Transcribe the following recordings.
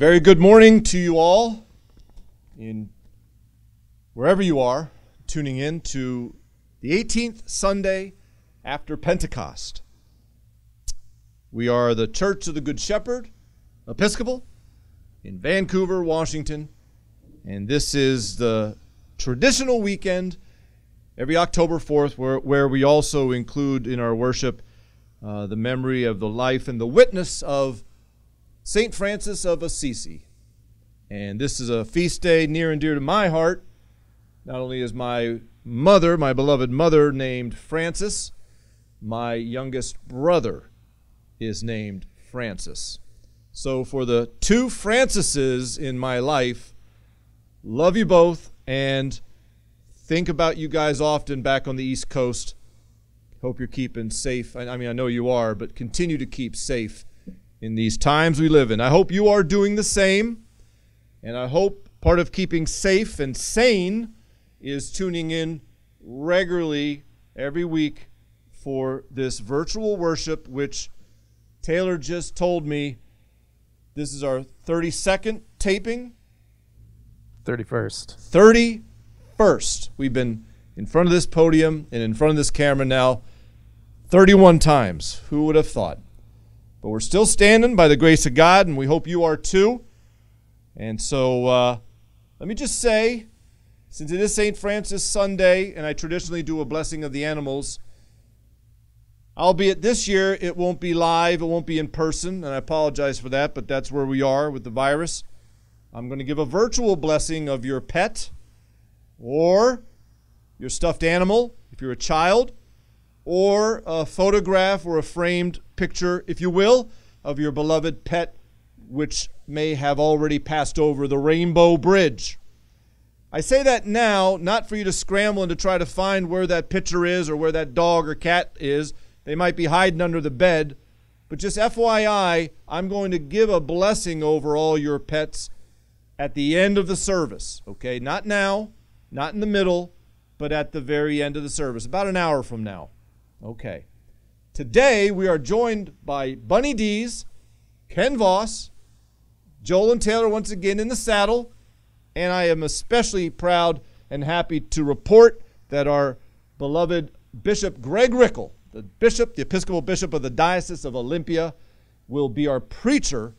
very good morning to you all in wherever you are tuning in to the 18th Sunday after Pentecost. We are the Church of the Good Shepherd, Episcopal, in Vancouver, Washington, and this is the traditional weekend every October 4th where, where we also include in our worship uh, the memory of the life and the witness of St. Francis of Assisi. And this is a feast day near and dear to my heart. Not only is my mother, my beloved mother, named Francis, my youngest brother is named Francis. So, for the two Francises in my life, love you both and think about you guys often back on the East Coast. Hope you're keeping safe. I mean, I know you are, but continue to keep safe in these times we live in. I hope you are doing the same. And I hope part of keeping safe and sane is tuning in regularly every week for this virtual worship, which Taylor just told me this is our 32nd taping. 31st. 31st. We've been in front of this podium and in front of this camera now 31 times. Who would have thought? But we're still standing by the grace of God, and we hope you are too. And so uh, let me just say, since it is St. Francis Sunday, and I traditionally do a blessing of the animals, albeit this year it won't be live, it won't be in person, and I apologize for that, but that's where we are with the virus. I'm going to give a virtual blessing of your pet or your stuffed animal if you're a child, or a photograph or a framed picture, if you will, of your beloved pet, which may have already passed over the Rainbow Bridge. I say that now, not for you to scramble and to try to find where that picture is or where that dog or cat is. They might be hiding under the bed. But just FYI, I'm going to give a blessing over all your pets at the end of the service. Okay? Not now, not in the middle, but at the very end of the service, about an hour from now. Okay. Today we are joined by Bunny Dees, Ken Voss, Joel and Taylor once again in the saddle, and I am especially proud and happy to report that our beloved Bishop Greg Rickel, the bishop, the Episcopal bishop of the Diocese of Olympia, will be our preacher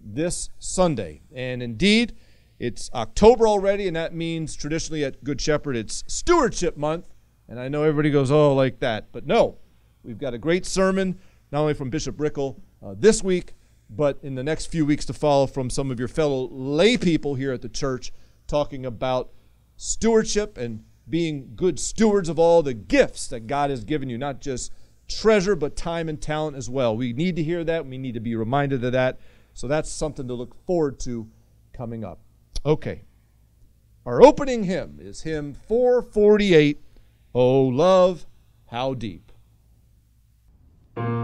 this Sunday. And indeed, it's October already, and that means traditionally at Good Shepherd it's Stewardship Month. And I know everybody goes, oh, like that. But no, We've got a great sermon, not only from Bishop Rickel uh, this week, but in the next few weeks to follow from some of your fellow lay people here at the church, talking about stewardship and being good stewards of all the gifts that God has given you, not just treasure, but time and talent as well. We need to hear that. We need to be reminded of that. So that's something to look forward to coming up. Okay. Our opening hymn is hymn 448, Oh Love, How Deep. Thank you.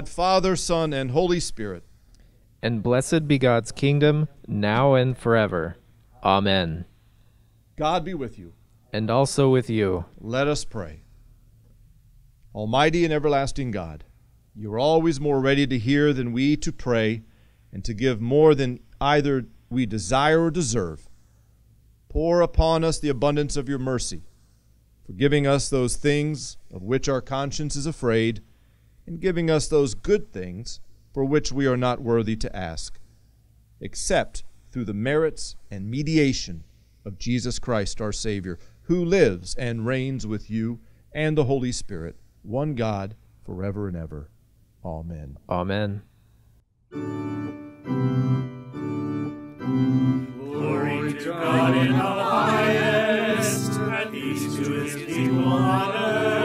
God, Father, Son, and Holy Spirit. And blessed be God's kingdom, now and forever. Amen. God be with you. And also with you. Let us pray. Almighty and everlasting God, you are always more ready to hear than we to pray, and to give more than either we desire or deserve. Pour upon us the abundance of your mercy, forgiving us those things of which our conscience is afraid, and giving us those good things for which we are not worthy to ask, except through the merits and mediation of Jesus Christ our Savior, who lives and reigns with you and the Holy Spirit, one God, forever and ever. Amen. Amen. Glory to God in the highest, and peace to his people on earth.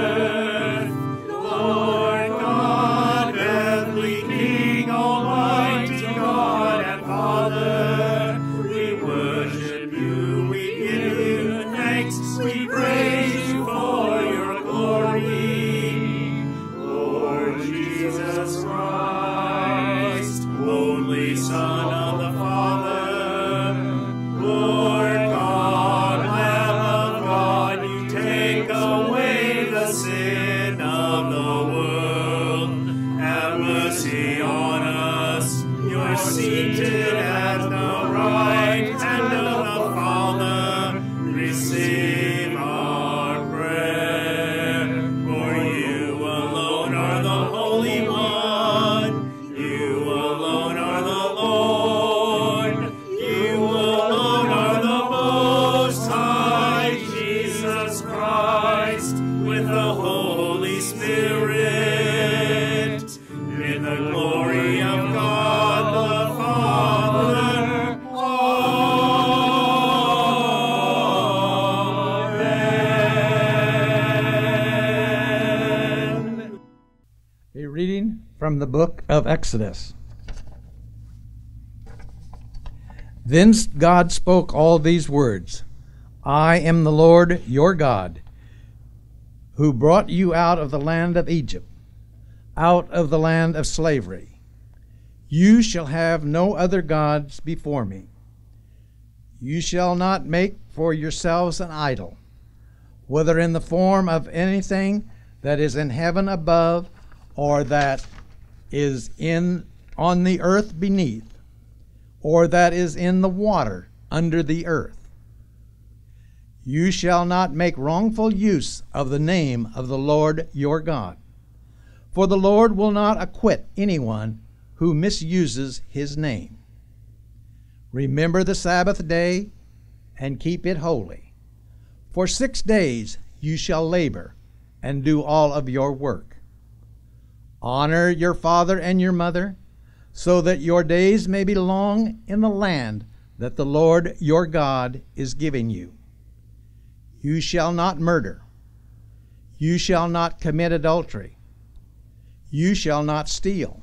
Reading from the book of Exodus. Then God spoke all these words I am the Lord your God, who brought you out of the land of Egypt, out of the land of slavery. You shall have no other gods before me. You shall not make for yourselves an idol, whether in the form of anything that is in heaven above or that is in on the earth beneath or that is in the water under the earth. You shall not make wrongful use of the name of the Lord your God. For the Lord will not acquit anyone who misuses his name. Remember the sabbath day and keep it holy. For 6 days you shall labor and do all of your work Honor your father and your mother, so that your days may be long in the land that the Lord your God is giving you. You shall not murder. You shall not commit adultery. You shall not steal.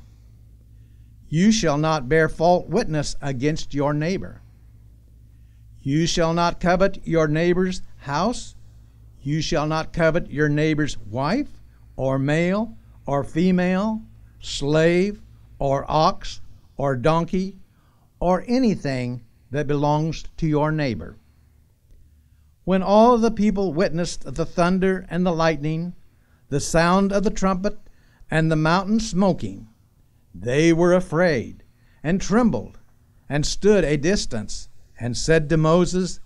You shall not bear false witness against your neighbor. You shall not covet your neighbor's house. You shall not covet your neighbor's wife, or male, or female, slave, or ox, or donkey, or anything that belongs to your neighbor. When all the people witnessed the thunder and the lightning, the sound of the trumpet, and the mountain smoking, they were afraid and trembled and stood a distance and said to Moses,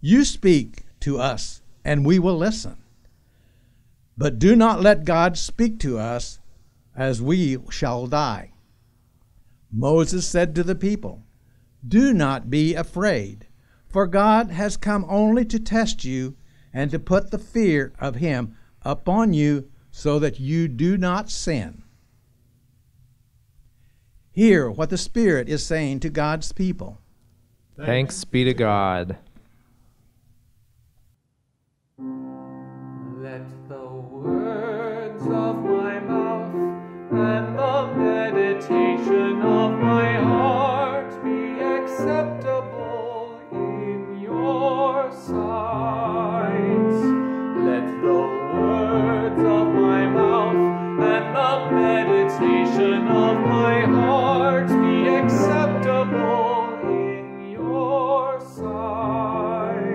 You speak to us, and we will listen. But do not let God speak to us, as we shall die. Moses said to the people, Do not be afraid, for God has come only to test you and to put the fear of him upon you so that you do not sin. Hear what the Spirit is saying to God's people. Thanks be to God. and the meditation of my heart be acceptable in your sight. Let the words of my mouth and the meditation of my heart be acceptable in your sight.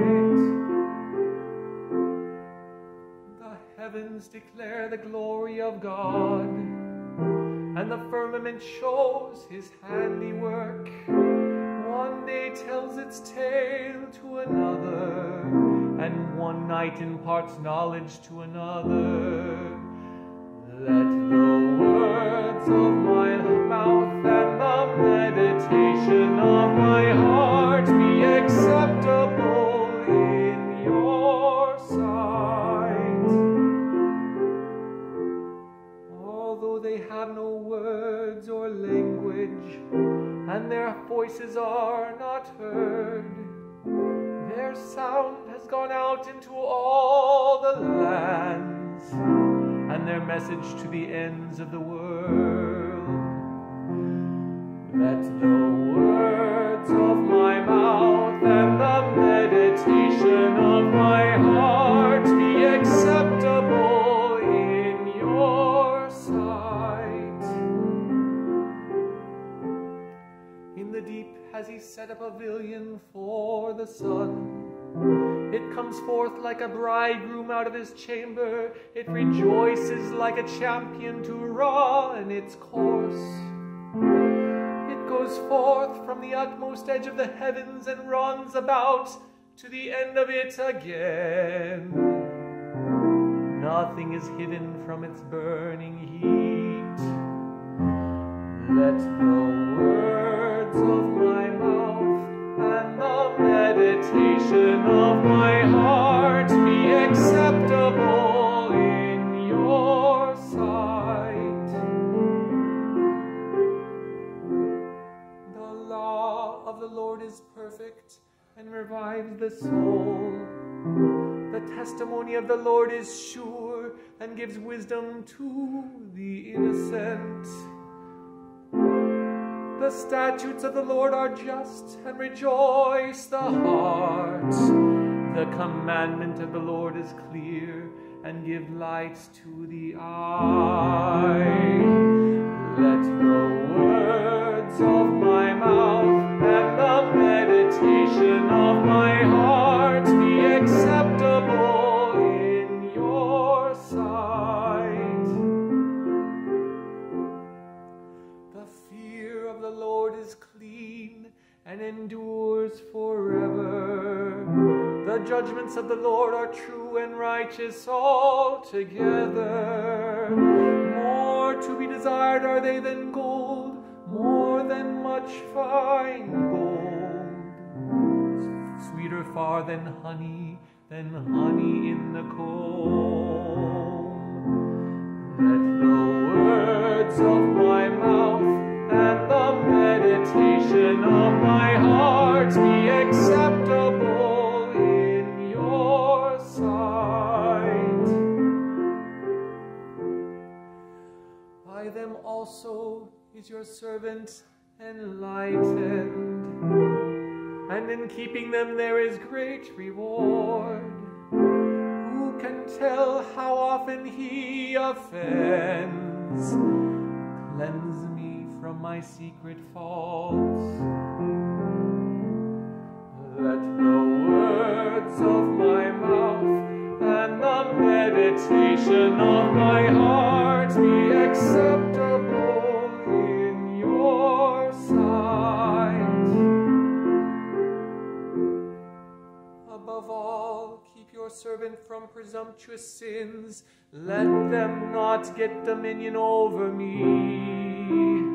The heavens declare the glory of God firmament shows his handiwork. One day tells its tale to another, and one night imparts knowledge to another. Let the words of and their voices are not heard, their sound has gone out into all the lands, and their message to the ends of the world. Let the words a pavilion for the sun. It comes forth like a bridegroom out of his chamber. It rejoices like a champion to run its course. It goes forth from the utmost edge of the heavens and runs about to the end of it again. Nothing is hidden from its burning heat. Let the words of my meditation of my heart be acceptable in your sight. The law of the Lord is perfect and revives the soul. The testimony of the Lord is sure and gives wisdom to the innocent. The statutes of the Lord are just and rejoice the heart. The commandment of the Lord is clear and give light to the eye. Let the words of my mouth and the meditation of my heart endures forever. The judgments of the Lord are true and righteous altogether. More to be desired are they than gold, more than much fine gold. Sweeter far than honey, than honey in the comb. Let the words of my meditation of my heart be acceptable in your sight. By them also is your servant enlightened, and in keeping them there is great reward. Who can tell how often he offends? Cleanse my secret faults. Let the words of my mouth and the meditation of my heart be acceptable in your sight. Above all, keep your servant from presumptuous sins. Let them not get dominion over me.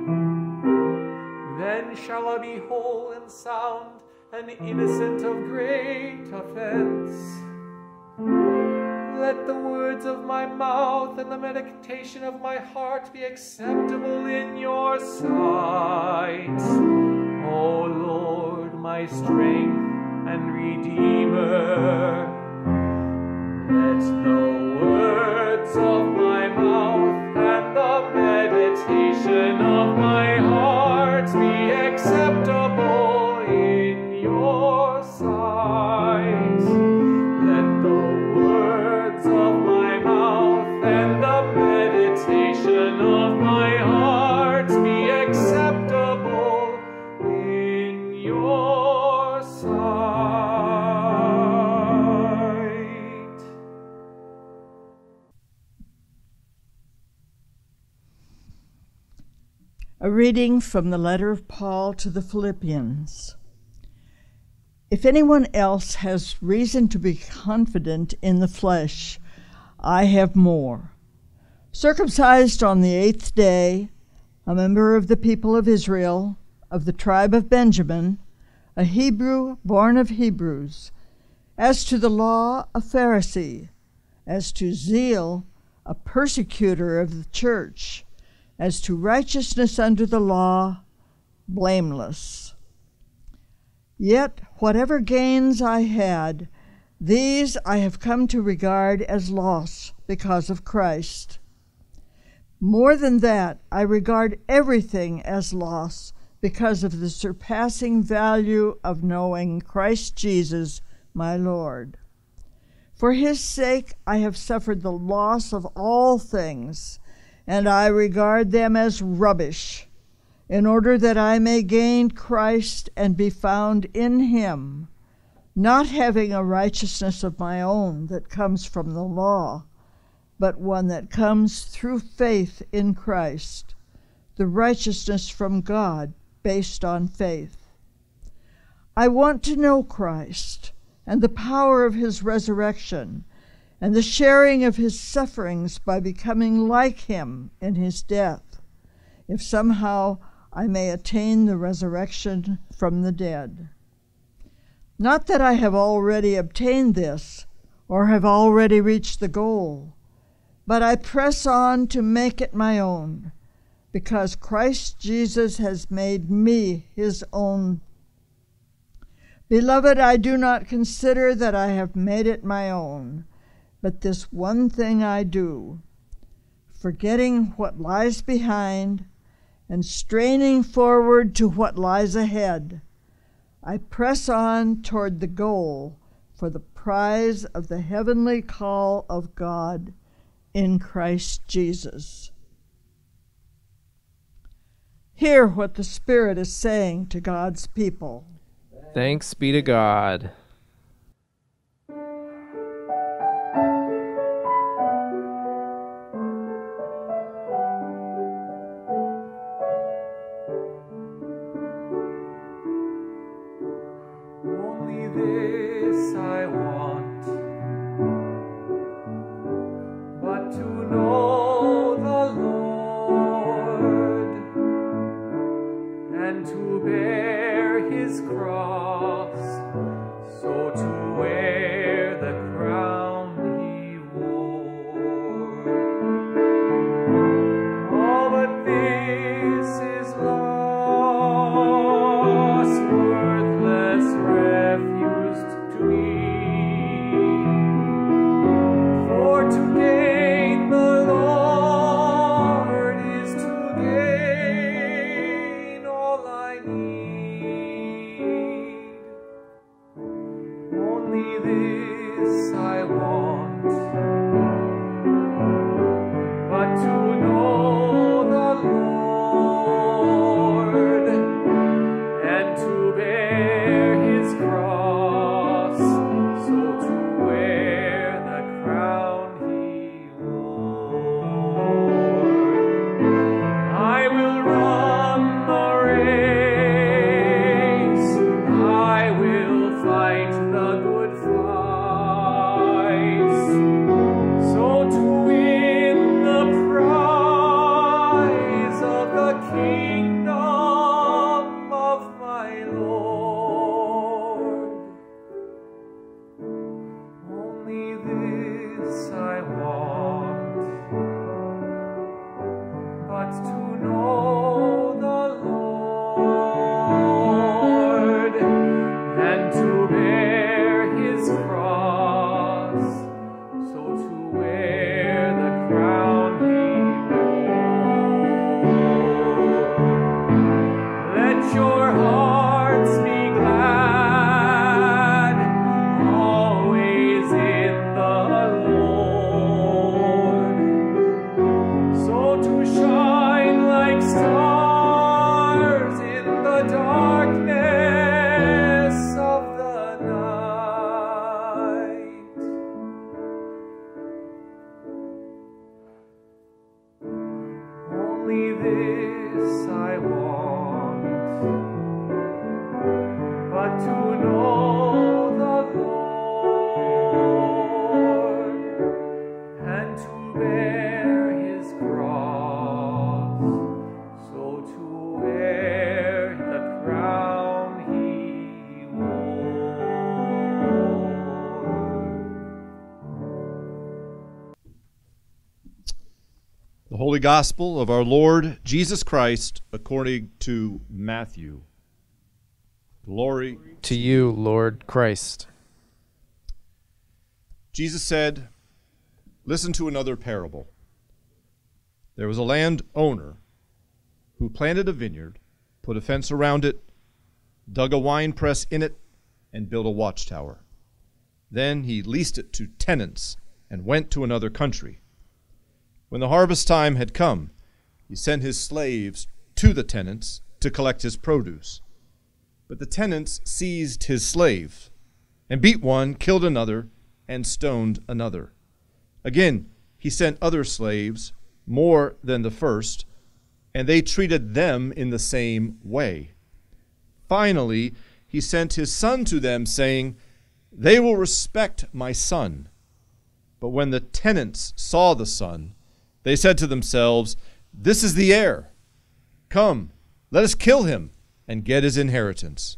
Then shall I be whole and sound and innocent of great offense. Let the words of my mouth and the meditation of my heart be acceptable in your sight. O Lord, my strength and redeemer. Let the words of my mouth and the meditation of my heart be acceptable reading from the letter of Paul to the Philippians. If anyone else has reason to be confident in the flesh, I have more. Circumcised on the eighth day, a member of the people of Israel, of the tribe of Benjamin, a Hebrew born of Hebrews, as to the law, a Pharisee, as to zeal, a persecutor of the church, as to righteousness under the law, blameless. Yet whatever gains I had, these I have come to regard as loss because of Christ. More than that, I regard everything as loss because of the surpassing value of knowing Christ Jesus, my Lord. For his sake I have suffered the loss of all things, and I regard them as rubbish, in order that I may gain Christ and be found in him, not having a righteousness of my own that comes from the law, but one that comes through faith in Christ, the righteousness from God based on faith. I want to know Christ and the power of his resurrection, and the sharing of his sufferings by becoming like him in his death, if somehow I may attain the resurrection from the dead. Not that I have already obtained this, or have already reached the goal, but I press on to make it my own, because Christ Jesus has made me his own Beloved, I do not consider that I have made it my own, but this one thing I do, forgetting what lies behind and straining forward to what lies ahead. I press on toward the goal for the prize of the heavenly call of God in Christ Jesus. Hear what the Spirit is saying to God's people. Thanks be to God. Holy Gospel of our Lord Jesus Christ according to Matthew. Glory. To you, Lord Christ. Jesus said, Listen to another parable. There was a land owner who planted a vineyard, put a fence around it, dug a wine press in it, and built a watchtower. Then he leased it to tenants and went to another country. When the harvest time had come, he sent his slaves to the tenants to collect his produce. But the tenants seized his slaves and beat one, killed another, and stoned another. Again, he sent other slaves, more than the first, and they treated them in the same way. Finally, he sent his son to them, saying, They will respect my son. But when the tenants saw the son, they said to themselves, This is the heir. Come, let us kill him and get his inheritance.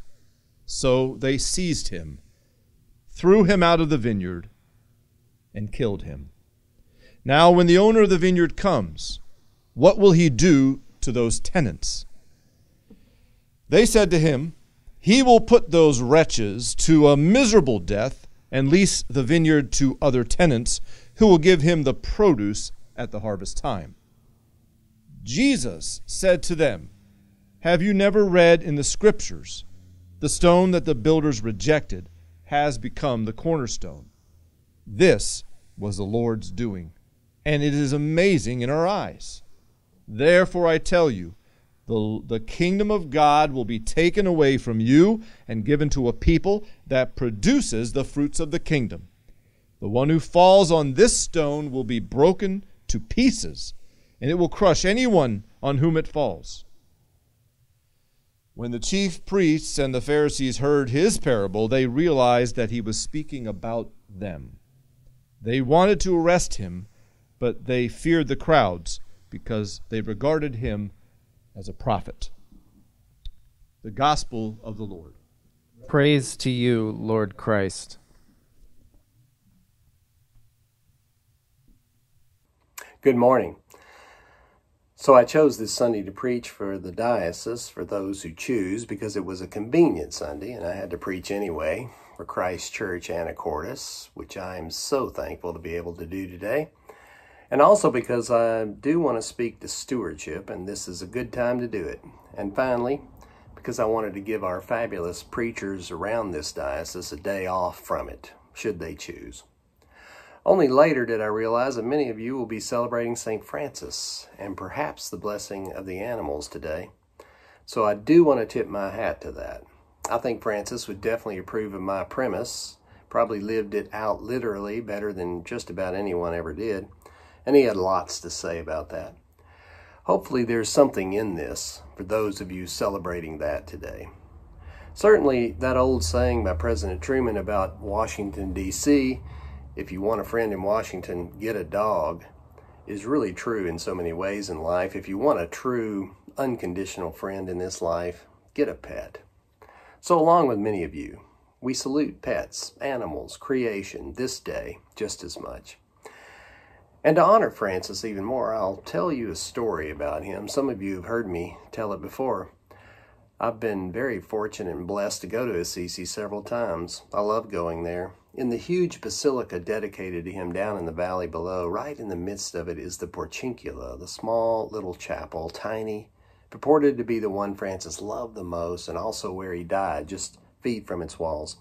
So they seized him, threw him out of the vineyard, and killed him. Now, when the owner of the vineyard comes, what will he do to those tenants? They said to him, He will put those wretches to a miserable death and lease the vineyard to other tenants who will give him the produce at the harvest time. Jesus said to them, Have you never read in the Scriptures, the stone that the builders rejected has become the cornerstone? This was the Lord's doing, and it is amazing in our eyes. Therefore, I tell you, the, the kingdom of God will be taken away from you and given to a people that produces the fruits of the kingdom. The one who falls on this stone will be broken to pieces, and it will crush anyone on whom it falls. When the chief priests and the Pharisees heard his parable, they realized that he was speaking about them. They wanted to arrest him, but they feared the crowds because they regarded him as a prophet. The Gospel of the Lord. Praise to you, Lord Christ. Good morning. So I chose this Sunday to preach for the diocese, for those who choose, because it was a convenient Sunday and I had to preach anyway for Christ Church Anacortes, which I am so thankful to be able to do today. And also because I do want to speak to stewardship, and this is a good time to do it. And finally, because I wanted to give our fabulous preachers around this diocese a day off from it, should they choose. Only later did I realize that many of you will be celebrating St. Francis and perhaps the blessing of the animals today. So I do want to tip my hat to that. I think Francis would definitely approve of my premise, probably lived it out literally better than just about anyone ever did, and he had lots to say about that. Hopefully, there's something in this for those of you celebrating that today. Certainly, that old saying by President Truman about Washington, D.C., if you want a friend in Washington, get a dog, is really true in so many ways in life. If you want a true, unconditional friend in this life, get a pet. So, along with many of you, we salute pets, animals, creation this day just as much. And to honor Francis even more, I'll tell you a story about him. Some of you have heard me tell it before. I've been very fortunate and blessed to go to Assisi several times. I love going there. In the huge basilica dedicated to him down in the valley below, right in the midst of it is the Porciuncula, the small little chapel, tiny, purported to be the one Francis loved the most and also where he died, just feet from its walls.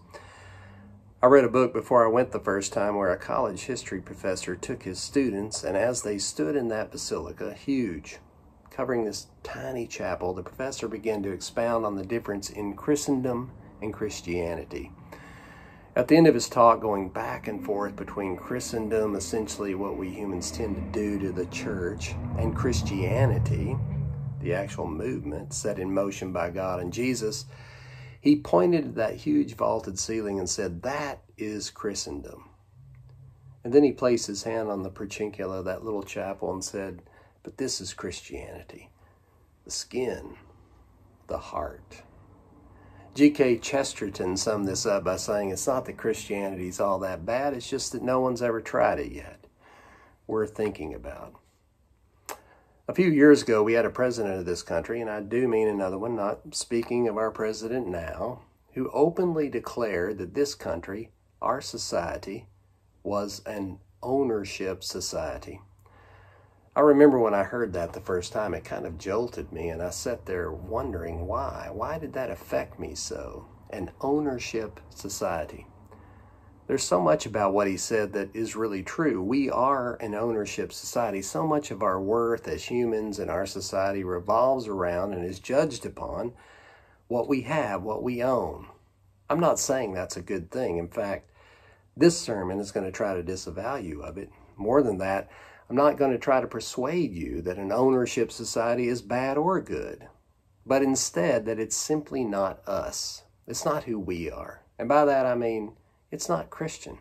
I read a book before I went the first time where a college history professor took his students, and as they stood in that basilica, huge, covering this tiny chapel, the professor began to expound on the difference in Christendom and Christianity. At the end of his talk, going back and forth between Christendom, essentially what we humans tend to do to the church, and Christianity, the actual movement set in motion by God and Jesus, he pointed to that huge vaulted ceiling and said, That is Christendom. And then he placed his hand on the Porciuncula that little chapel and said, But this is Christianity the skin, the heart. G.K. Chesterton summed this up by saying it's not that Christianity's all that bad, it's just that no one's ever tried it yet. Worth thinking about. A few years ago, we had a president of this country, and I do mean another one, not speaking of our president now, who openly declared that this country, our society, was an ownership society. I remember when I heard that the first time, it kind of jolted me, and I sat there wondering why. Why did that affect me so? An ownership society. There's so much about what he said that is really true. We are an ownership society. So much of our worth as humans and our society revolves around and is judged upon what we have, what we own. I'm not saying that's a good thing. In fact, this sermon is going to try to disavow you of it. More than that, I'm not going to try to persuade you that an ownership society is bad or good, but instead that it's simply not us. It's not who we are. And by that I mean it's not Christian.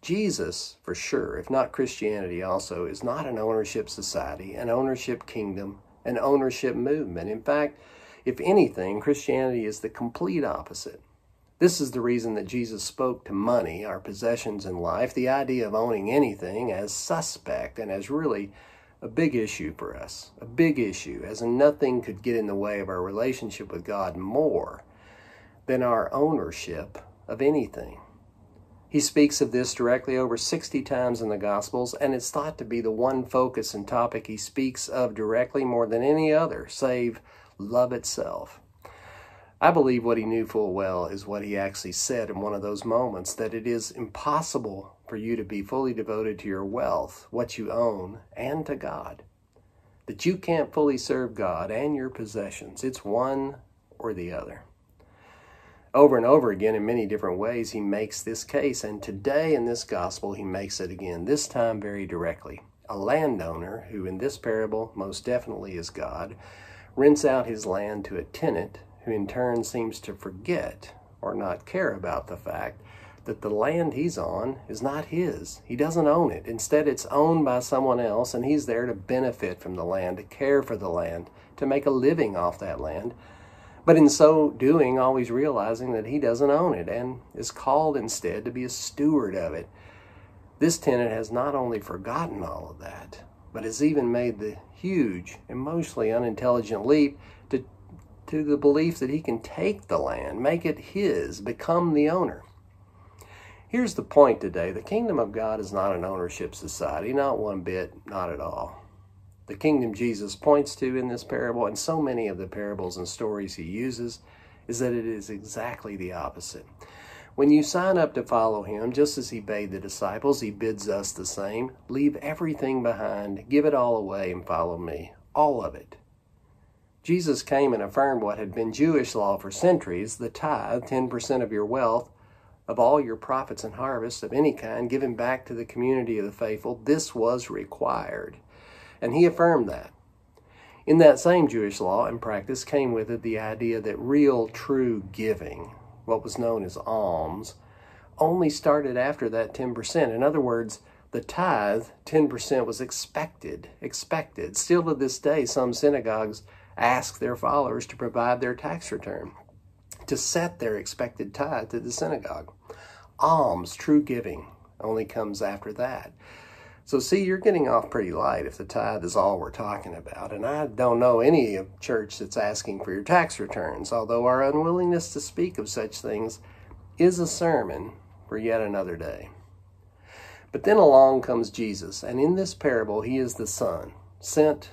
Jesus, for sure, if not Christianity also, is not an ownership society, an ownership kingdom, an ownership movement. In fact, if anything, Christianity is the complete opposite. This is the reason that Jesus spoke to money, our possessions in life, the idea of owning anything as suspect and as really a big issue for us. A big issue, as nothing could get in the way of our relationship with God more than our ownership of anything. He speaks of this directly over 60 times in the Gospels, and it's thought to be the one focus and topic he speaks of directly more than any other, save love itself. I believe what he knew full well is what he actually said in one of those moments that it is impossible for you to be fully devoted to your wealth, what you own, and to God. That you can't fully serve God and your possessions. It's one or the other. Over and over again, in many different ways, he makes this case, and today in this gospel, he makes it again, this time very directly. A landowner, who in this parable most definitely is God, rents out his land to a tenant who in turn seems to forget or not care about the fact that the land he's on is not his. He doesn't own it. Instead, it's owned by someone else, and he's there to benefit from the land, to care for the land, to make a living off that land. But in so doing, always realizing that he doesn't own it and is called instead to be a steward of it. This tenant has not only forgotten all of that, but has even made the huge, emotionally unintelligent leap to the belief that he can take the land, make it his, become the owner. Here's the point today the kingdom of God is not an ownership society, not one bit, not at all. The kingdom Jesus points to in this parable, and so many of the parables and stories he uses, is that it is exactly the opposite. When you sign up to follow him, just as he bade the disciples, he bids us the same leave everything behind, give it all away, and follow me. All of it. Jesus came and affirmed what had been Jewish law for centuries the tithe, 10% of your wealth, of all your profits and harvests of any kind, given back to the community of the faithful. This was required. And he affirmed that. In that same Jewish law and practice came with it the idea that real, true giving, what was known as alms, only started after that 10%. In other words, the tithe, 10%, was expected, expected. Still to this day, some synagogues ask their followers to provide their tax return, to set their expected tithe to the synagogue. Alms, true giving, only comes after that. So, see, you're getting off pretty light if the tithe is all we're talking about. And I don't know any church that's asking for your tax returns, although our unwillingness to speak of such things is a sermon for yet another day. But then along comes Jesus, and in this parable, he is the Son, sent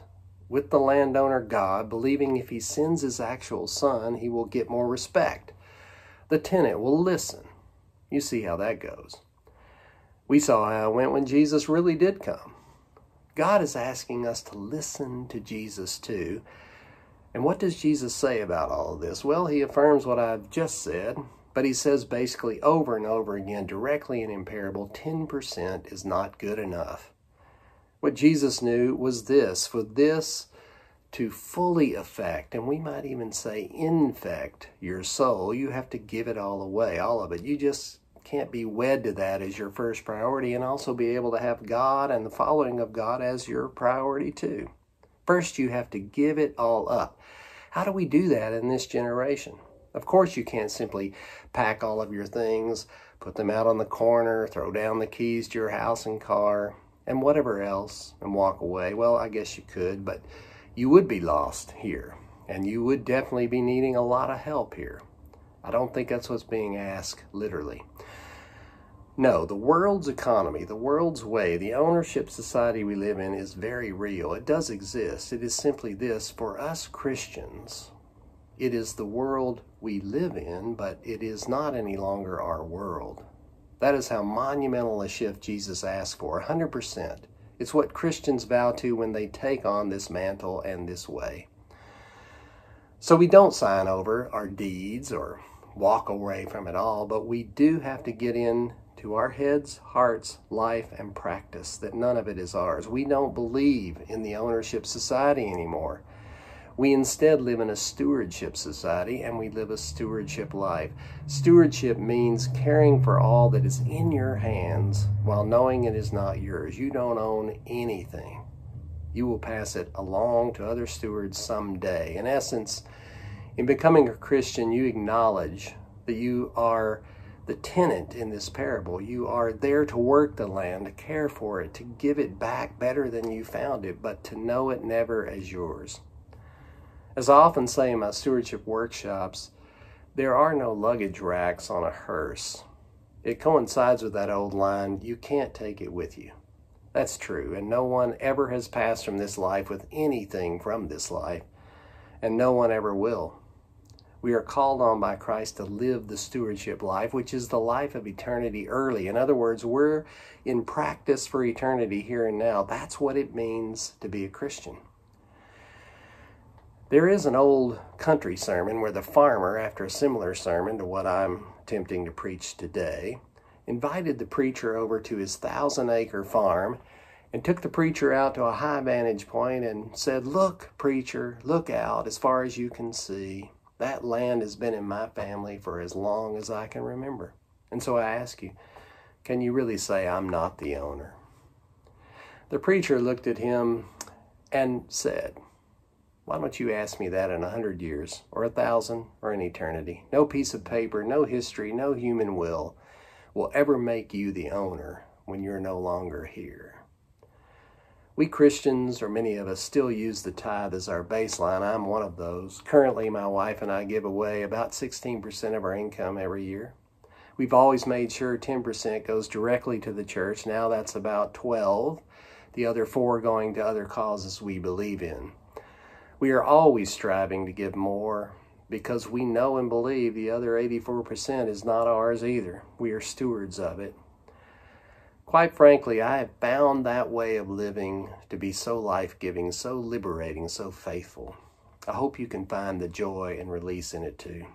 with the landowner God, believing if he sends his actual son, he will get more respect. The tenant will listen. You see how that goes. We saw how it went when Jesus really did come. God is asking us to listen to Jesus too. And what does Jesus say about all of this? Well, he affirms what I've just said, but he says basically over and over again, directly and in parable, 10% is not good enough. What Jesus knew was this for this to fully affect, and we might even say infect your soul, you have to give it all away, all of it. You just can't be wed to that as your first priority and also be able to have God and the following of God as your priority too. First, you have to give it all up. How do we do that in this generation? Of course, you can't simply pack all of your things, put them out on the corner, throw down the keys to your house and car, and whatever else, and walk away. Well, I guess you could, but you would be lost here, and you would definitely be needing a lot of help here. I don't think that's what's being asked literally. No, the world's economy, the world's way, the ownership society we live in is very real. It does exist. It is simply this for us Christians, it is the world we live in, but it is not any longer our world. That is how monumental a shift Jesus asked for, 100%. It's what Christians vow to when they take on this mantle and this way. So we don't sign over our deeds or walk away from it all, but we do have to get in to our heads, hearts, life, and practice that none of it is ours. We don't believe in the ownership society anymore. We instead live in a stewardship society and we live a stewardship life. Stewardship means caring for all that is in your hands while knowing it is not yours. You don't own anything. You will pass it along to other stewards someday. In essence, in becoming a Christian, you acknowledge that you are the tenant in this parable. You are there to work the land, to care for it, to give it back better than you found it, but to know it never as yours. As I often say in my stewardship workshops, there are no luggage racks on a hearse. It coincides with that old line, you can't take it with you. That's true, and no one ever has passed from this life with anything from this life, and no one ever will. We are called on by Christ to live the stewardship life, which is the life of eternity early. In other words, we're in practice for eternity here and now. That's what it means to be a Christian. There is an old country sermon where the farmer, after a similar sermon to what I'm attempting to preach today, invited the preacher over to his thousand acre farm and took the preacher out to a high vantage point and said, Look, preacher, look out as far as you can see. That land has been in my family for as long as I can remember. And so I ask you, can you really say I'm not the owner? The preacher looked at him and said, Why don't you ask me that in a hundred years, or a thousand, or an eternity? No piece of paper, no history, no human will will ever make you the owner when you're no longer here. We Christians, or many of us, still use the tithe as our baseline. I'm one of those. Currently, my wife and I give away about 16% of our income every year. We've always made sure 10% goes directly to the church. Now that's about 12. The other 4 going to other causes we believe in. We are always striving to give more because we know and believe the other 84% is not ours either. We are stewards of it. Quite frankly, I have found that way of living to be so life giving, so liberating, so faithful. I hope you can find the joy and release in it too.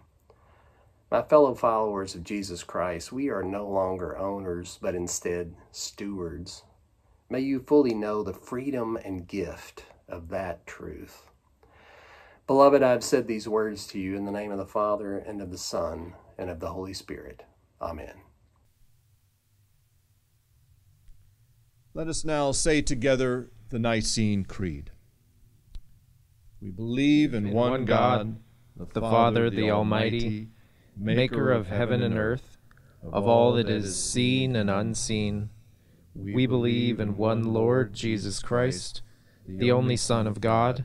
My fellow followers of Jesus Christ, we are no longer owners, but instead stewards. May you fully know the freedom and gift of that truth. Beloved, I've said these words to you in the name of the Father, and of the Son, and of the Holy Spirit. Amen. Let us now say together the Nicene Creed. We believe in, In one, one God, God, the Father, the Almighty, maker of heaven and earth, of all that is seen and unseen. We believe in one Lord Jesus Christ, the only Son of God,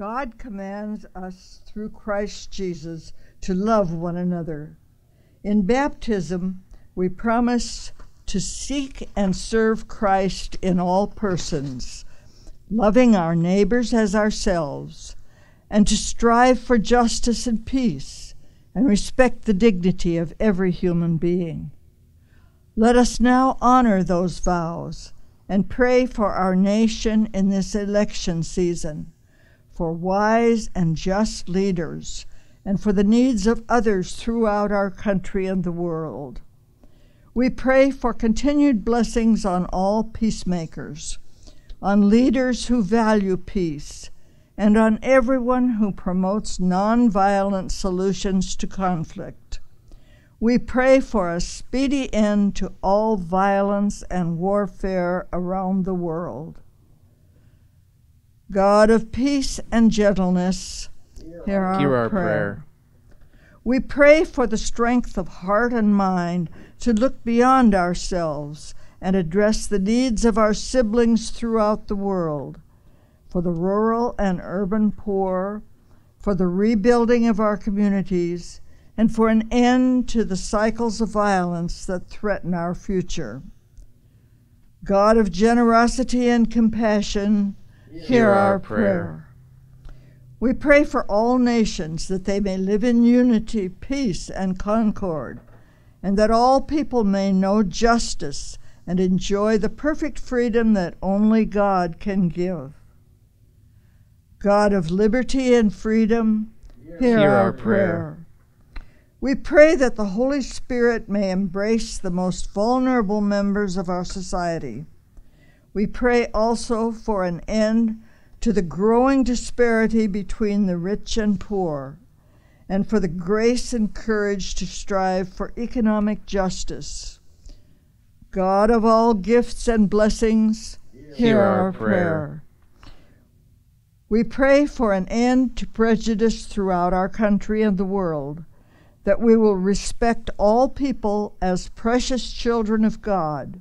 God commands us through Christ Jesus to love one another. In baptism, we promise to seek and serve Christ in all persons, loving our neighbors as ourselves, and to strive for justice and peace and respect the dignity of every human being. Let us now honor those vows and pray for our nation in this election season, for wise and just leaders, and for the needs of others throughout our country and the world. We pray for continued blessings on all peacemakers, on leaders who value peace, and on everyone who promotes nonviolent solutions to conflict. We pray for a speedy end to all violence and warfare around the world. God of peace and gentleness, hear our, Hear our prayer. prayer. We pray for the strength of heart and mind to look beyond ourselves and address the needs of our siblings throughout the world, for the rural and urban poor, for the rebuilding of our communities, and for an end to the cycles of violence that threaten our future. God of generosity and compassion, hear, our, prayer. We pray for all nations that they may live in unity, peace, and concord, and that all people may know justice and enjoy the perfect freedom that only God can give. God of liberty and freedom, hear, Hear our, our prayer. prayer. We pray that the Holy Spirit may embrace the most vulnerable members of our society. We pray also for an end to the growing disparity between the rich and poor, and for the grace and courage to strive for economic justice. God of all gifts and blessings, hear, Hear our, prayer. prayer. We pray for an end to prejudice throughout our country and the world, that we will respect all people as precious children of God,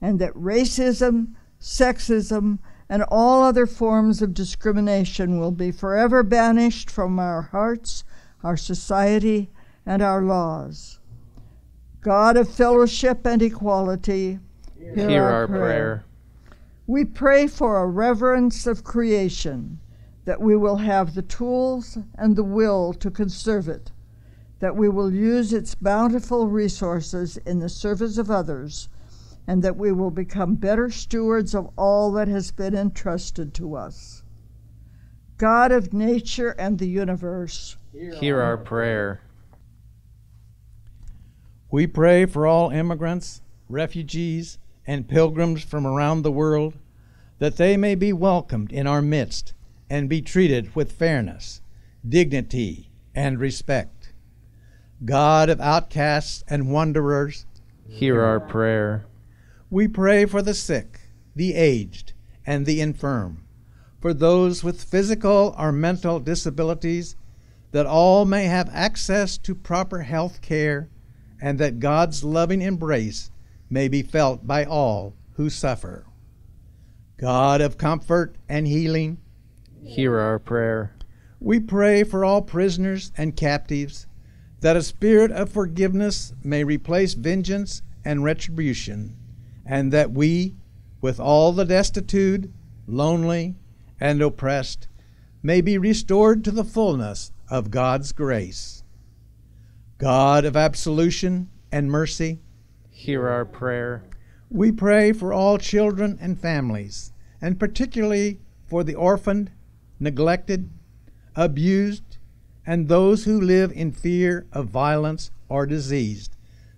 and that racism, sexism, and all other forms of discrimination will be forever banished from our hearts, our society, and our laws. God of fellowship and equality, Hear our prayer. we pray for a reverence of creation, that we will have the tools and the will to conserve it, that we will use its bountiful resources in the service of others, and that we will become better stewards of all that has been entrusted to us. God of nature and the universe, Hear our prayer. We pray for all immigrants, refugees, and pilgrims from around the world that they may be welcomed in our midst and be treated with fairness, dignity, and respect. God of outcasts and wanderers, Hear our prayer. We pray for the sick, the aged, and the infirm, for those with physical or mental disabilities, that all may have access to proper health care, and that God's loving embrace may be felt by all who suffer. God of comfort and healing, Hear our prayer. we pray for all prisoners and captives, that a spirit of forgiveness may replace vengeance and retribution, and that we, with all the destitute, lonely, and oppressed, may be restored to the fullness of God's grace. God of absolution and mercy, Hear our prayer. we pray for all children and families, and particularly for the orphaned, neglected, abused, and those who live in fear of violence or disease,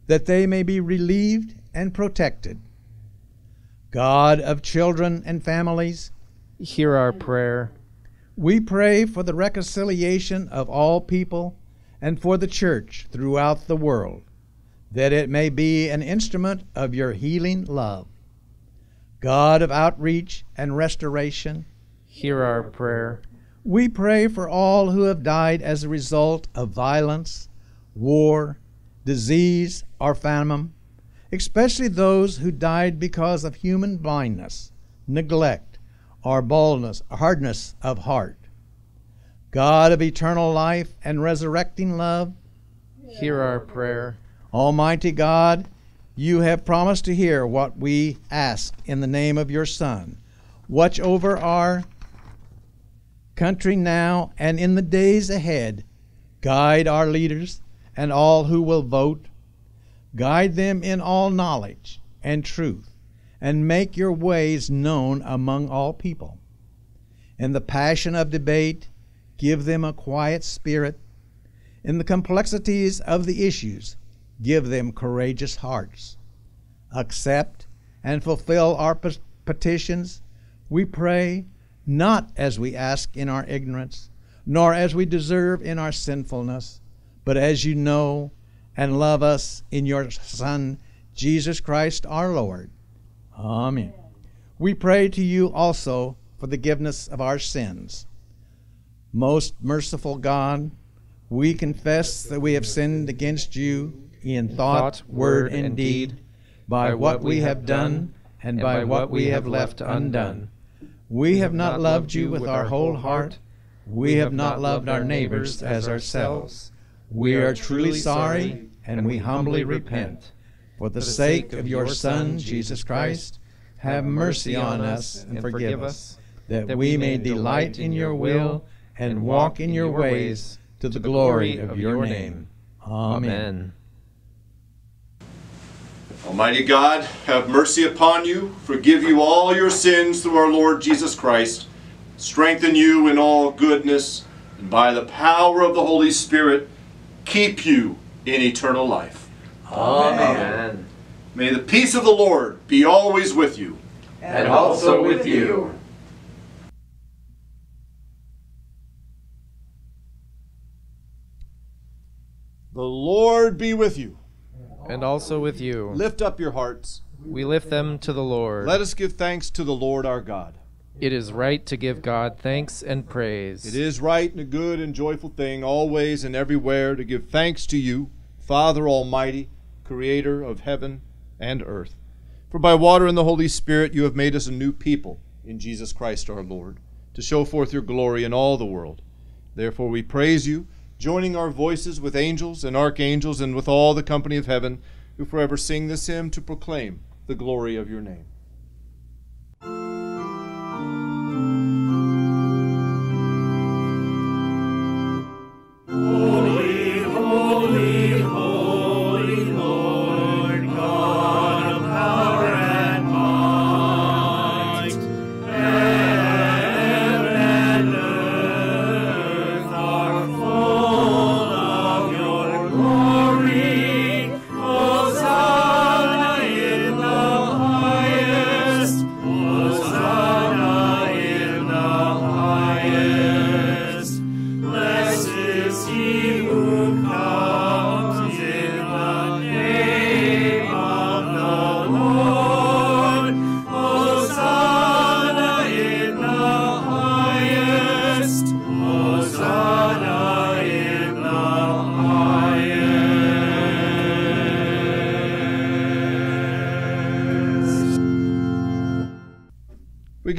that they may be relieved and protected. God of children and families, hear our prayer. We pray for the reconciliation of all people and for the church throughout the world, that it may be an instrument of your healing love. God of outreach and restoration, hear our prayer. We pray for all who have died as a result of violence, war, disease, or famine, especially those who died because of human blindness, neglect, or boldness, hardness of heart. God of eternal life and resurrecting love, hear our prayer. Almighty God, you have promised to hear what we ask in the name of your Son. Watch over our country now and in the days ahead. Guide our leaders and all who will vote. Guide them in all knowledge and truth, and make your ways known among all people. In the passion of debate, give them a quiet spirit. In the complexities of the issues, give them courageous hearts. Accept and fulfill our petitions, we pray, not as we ask in our ignorance, nor as we deserve in our sinfulness, but as you know and love us in your Son, Jesus Christ our Lord. Amen. We pray to you also for the forgiveness of our sins. Most merciful God, we confess that we have sinned against you in thought, word, and deed, by what we have done and by what we have left undone. We have not loved you with our whole heart. We have not loved our neighbors as ourselves. We are truly sorry and we humbly repent. For the sake of your Son, Jesus Christ, have mercy on us and forgive us, that we may delight in your will and walk in your ways to the glory of your name. Amen. Almighty God, have mercy upon you, forgive you all your sins through our Lord Jesus Christ, strengthen you in all goodness, and by the power of the Holy Spirit, keep you in eternal life. Amen. May the peace of the Lord be always with you. And also with you. The Lord be with you. And also with you. Lift up your hearts. We lift them to the Lord. Let us give thanks to the Lord our God. It is right to give God thanks and praise. It is right and a good and joyful thing, always and everywhere, to give thanks to you, Father Almighty, Creator of heaven and earth. For by water and the Holy Spirit you have made us a new people in Jesus Christ our Lord, to show forth your glory in all the world. Therefore we praise you joining our voices with angels and archangels and with all the company of heaven, who forever sing this hymn to proclaim the glory of your name.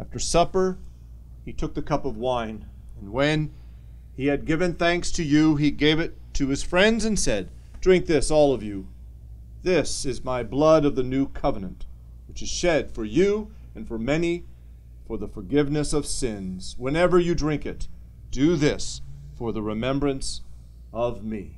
After supper, he took the cup of wine, and when he had given thanks to you, he gave it to his friends and said, Drink this, all of you. This is my blood of the new covenant, which is shed for you and for many for the forgiveness of sins. Whenever you drink it, do this for the remembrance of me.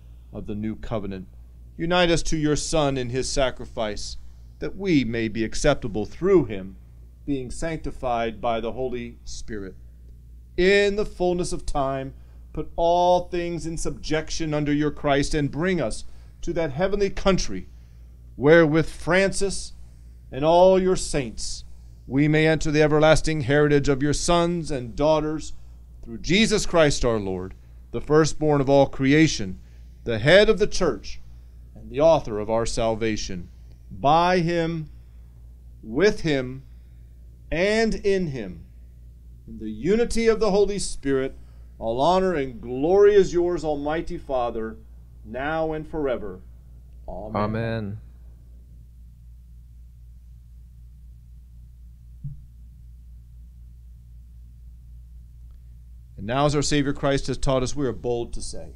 of the new covenant. Unite us to your Son in his sacrifice, that we may be acceptable through him, being sanctified by the Holy Spirit. In the fullness of time, put all things in subjection under your Christ, and bring us to that heavenly country, where with Francis and all your saints we may enter the everlasting heritage of your sons and daughters through Jesus Christ our Lord, the firstborn of all creation the head of the church and the author of our salvation. By him, with him, and in him, in the unity of the Holy Spirit, all honor and glory is yours, Almighty Father, now and forever. Amen. Amen. And now, as our Savior Christ has taught us, we are bold to say,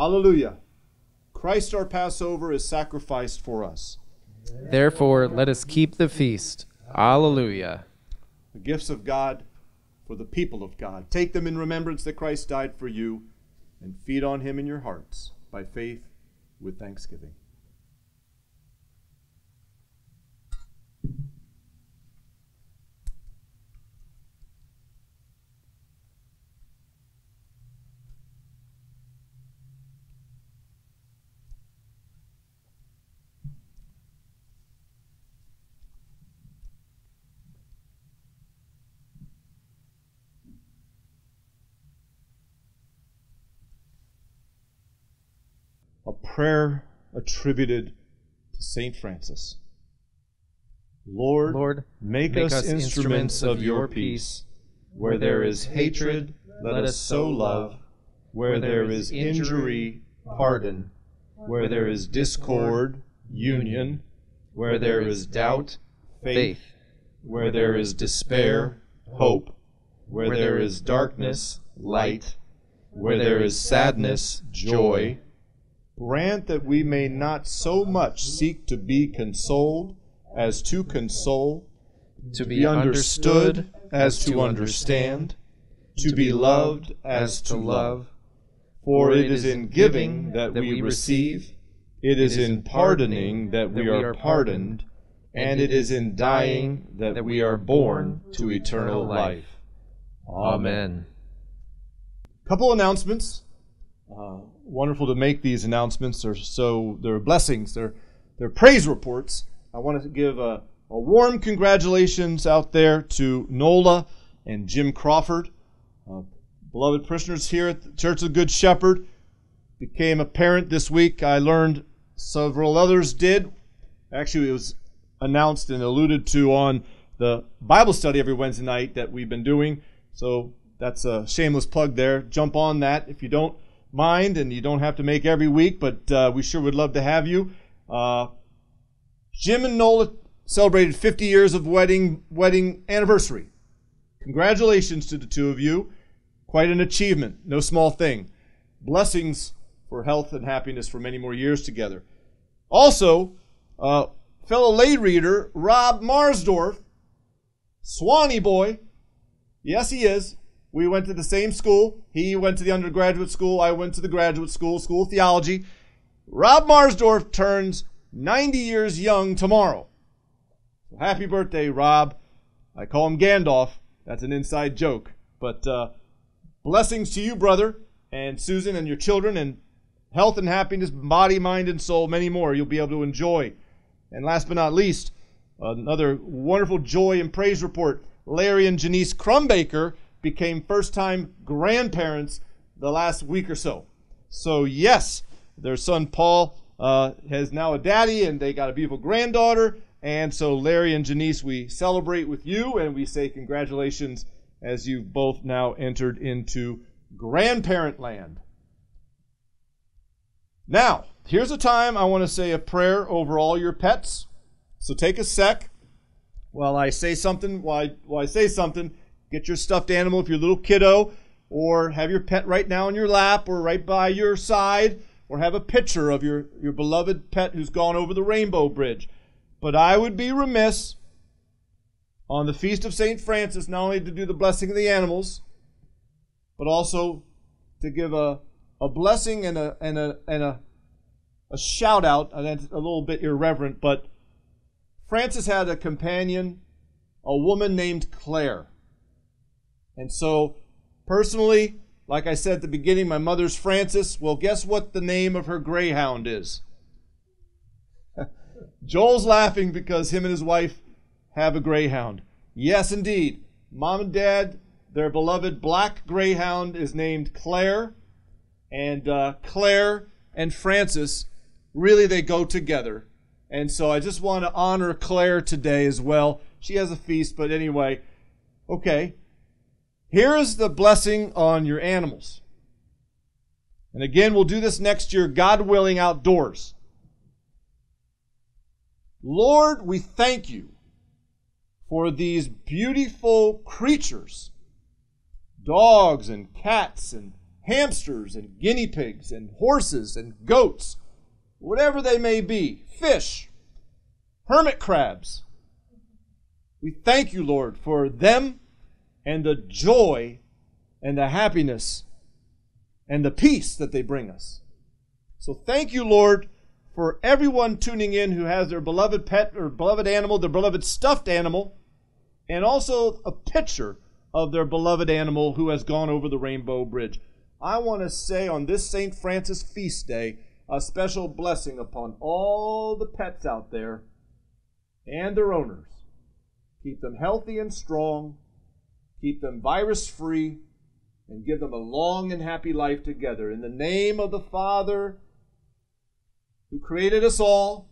Alleluia. Christ our Passover is sacrificed for us. Therefore, let us keep the feast. Alleluia. The gifts of God for the people of God. Take them in remembrance that Christ died for you, and feed on him in your hearts by faith with thanksgiving. a prayer attributed to St. Francis. Lord, Lord, make, us, instruments of your peace. Where there is hatred, let us sow love. Where there is injury, pardon. Where there is discord, union. Where there is doubt, faith. Where there is despair, hope. Where there is darkness, light. Where there is sadness, joy. Grant that we may not so much seek to be consoled as to console, to be understood as to understand, to be loved as to love. For it is in giving that we receive, it is in pardoning that we are pardoned, and it is in dying that we are born to eternal life. Amen. Couple announcements. Uh, wonderful to make these announcements. They're so they're blessings. They're they're praise reports. I want to give a, a warm congratulations out there to Nola and Jim Crawford, uh, beloved prisoners here at the Church of the Good Shepherd. Became a parent this week. I learned several others did. Actually, it was announced and alluded to on the Bible study every Wednesday night that we've been doing. So that's a shameless plug there. Jump on that if you don't mind, and you don't have to make every week, but uh, we sure would love to have you. Uh, Jim and Nola celebrated 50 years of wedding wedding anniversary. Congratulations to the two of you. Quite an achievement, no small thing. Blessings for health and happiness for many more years together. Also, uh, fellow lay reader Rob Marsdorf, Sewanee boy, yes he is. We went to the same school. He went to the undergraduate school. I went to the graduate school, School of Theology. Rob Marsdorf turns 90 years young tomorrow. So happy birthday, Rob. I call him Gandalf. That's an inside joke. But uh, blessings to you, brother, and Susan, and your children, and health and happiness, body, mind, and soul, many more you'll be able to enjoy. And last but not least, another wonderful joy and praise report. Larry and Janice Crumbaker became first time grandparents the last week or so. So, yes, their son Paul uh, has now a daddy, and they got a beautiful granddaughter. And so, Larry and Janice, we celebrate with you and we say congratulations as you've both now entered into grandparent land. Now, here's a time I want to say a prayer over all your pets. So take a sec while I say something. While I, while I say something, get your stuffed animal if you're a little kiddo, or have your pet right now in your lap or right by your side, or have a picture of your, your beloved pet who's gone over the rainbow bridge. But I would be remiss on the feast of St. Francis not only to do the blessing of the animals, but also to give a, a blessing and a and a and a, a shout out, and that's a little bit irreverent, but Francis had a companion, a woman named Claire. And so, personally, like I said at the beginning, my mother's Francis. Well, guess what the name of her greyhound is? Joel's laughing because him and his wife have a greyhound. Yes, indeed. Mom and dad, their beloved black greyhound is named Claire. And uh, Claire and Francis, really, they go together. And so I just want to honor Claire today as well. She has a feast, but anyway, okay. Here is the blessing on your animals. And again, we'll do this next year, God willing, outdoors. Lord, we thank you for these beautiful creatures dogs and cats and hamsters and guinea pigs and horses and goats, whatever they may be, fish, hermit crabs. We thank you, Lord, for them and the joy and the happiness and the peace that they bring us. So thank you, Lord, for everyone tuning in who has their beloved pet or beloved animal, their beloved stuffed animal, and also a picture of their beloved animal who has gone over the rainbow bridge. I want to say on this St. Francis feast day, a special blessing upon all the pets out there and their owners. Keep them healthy and strong, keep them virus free, and give them a long and happy life together. In the name of the Father, who created us all,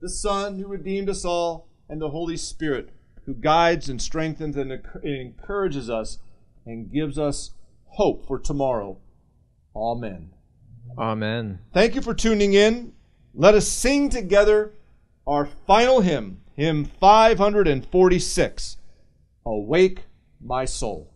the Son, who redeemed us all, and the Holy Spirit, who guides and strengthens and encourages us and gives us hope for tomorrow. Amen. Amen. Thank you for tuning in. Let us sing together our final hymn, hymn 546 Awake, My Soul.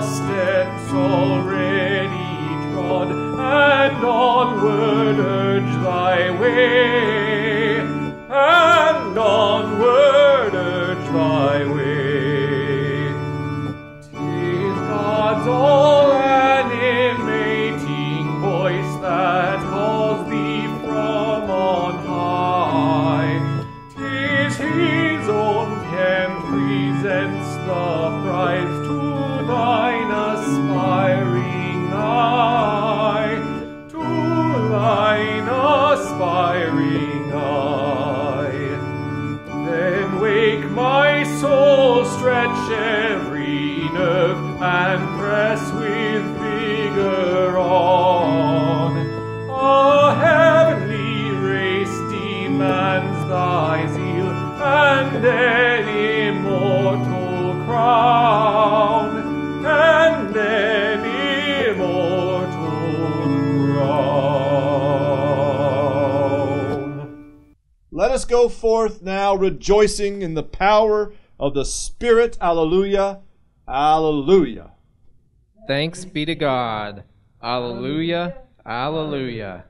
steps already. us go forth now rejoicing in the power of the Spirit. Alleluia. Alleluia. Thanks be to God. Alleluia. Alleluia.